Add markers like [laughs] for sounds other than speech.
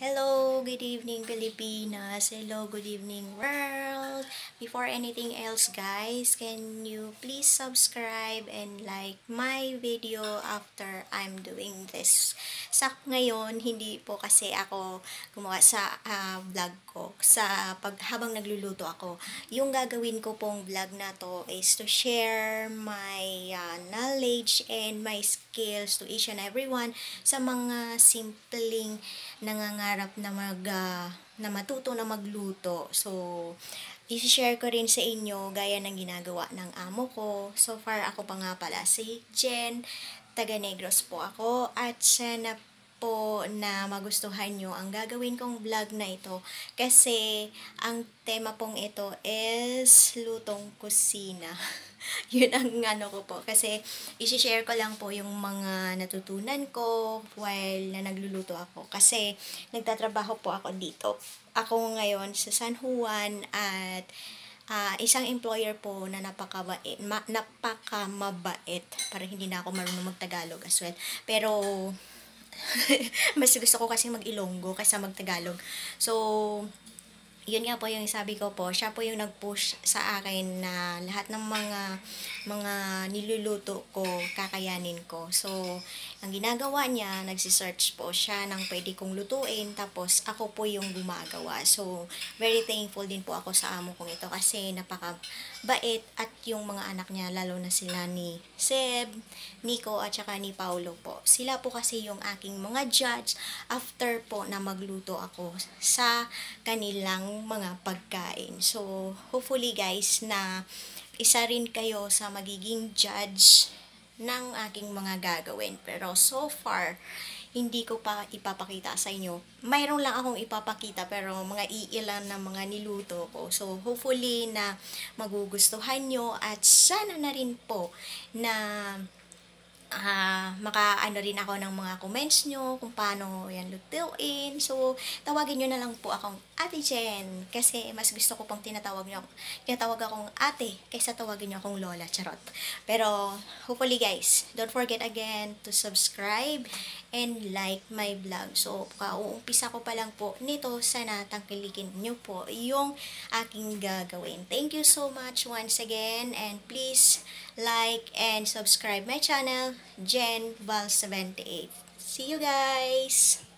Hello, good evening Pilipinas. Hello, good evening world. Before anything else guys, can you please subscribe and like my video after I'm doing this. Sa ngayon, hindi po kasi ako gumawa sa uh, vlog ko sa pag habang nagluluto ako. Yung gagawin ko pong vlog na to is to share my uh, knowledge and my skills to each and everyone sa mga simpleng nangangaral pangarap na mag uh, na matuto na magluto. So, i-share ko rin sa inyo gaya ng ginagawa ng amo ko. So far, ako pa nga pala si Jen. Taga Negros po ako. At sana po na magustuhan nyo ang gagawin kong vlog na ito. Kasi, ang tema pong ito is lutong kusina. [laughs] yun ang ano ko po. Kasi, isi-share ko lang po yung mga natutunan ko while na nagluluto ako. Kasi, nagtatrabaho po ako dito. Ako ngayon sa San Juan at uh, isang employer po na napakabait, ma, napakamabait. Para hindi na ako marunong magtagalog as well. Pero, [laughs] mas gusto ko kasi mag-Ilonggo kaysa mag-Tagalog. So, yun nga po yung sabi ko po, siya po yung nag-push sa akin na lahat ng mga mga niluluto ko, kakayanin ko. So, ang ginagawa niya, nagsi-search po siya ng pwede kong lutuin, tapos ako po yung gumagawa. So, very thankful din po ako sa amo kong ito kasi napaka-bait at yung mga anak niya, lalo na sila ni Seb, Nico, at saka ni Paulo po. Sila po kasi yung aking mga judge after po na magluto ako sa kanilang mga pagkain. So, hopefully guys na isa rin kayo sa magiging judge ng aking mga gagawin. Pero so far, hindi ko pa ipapakita sa inyo. Mayroon lang akong ipapakita pero mga iilan na mga niluto ko. So hopefully na magugustuhan nyo at sana na rin po na uh, maka-ano rin ako ng mga comments nyo kung paano yan lutuin. So, tawagin nyo na lang po akong Ate Jen kasi mas gusto ko pang tinatawag nyo, tinatawag akong ate kaysa tawagin nyo akong Lola, charot. Pero, hopefully guys, don't forget again to subscribe and like my vlog. So, kauumpisa ko pa lang po nito, sana tangkilikin nyo po yung aking gagawin. Thank you so much once again and please like and subscribe my channel, Jen Val78. See you guys!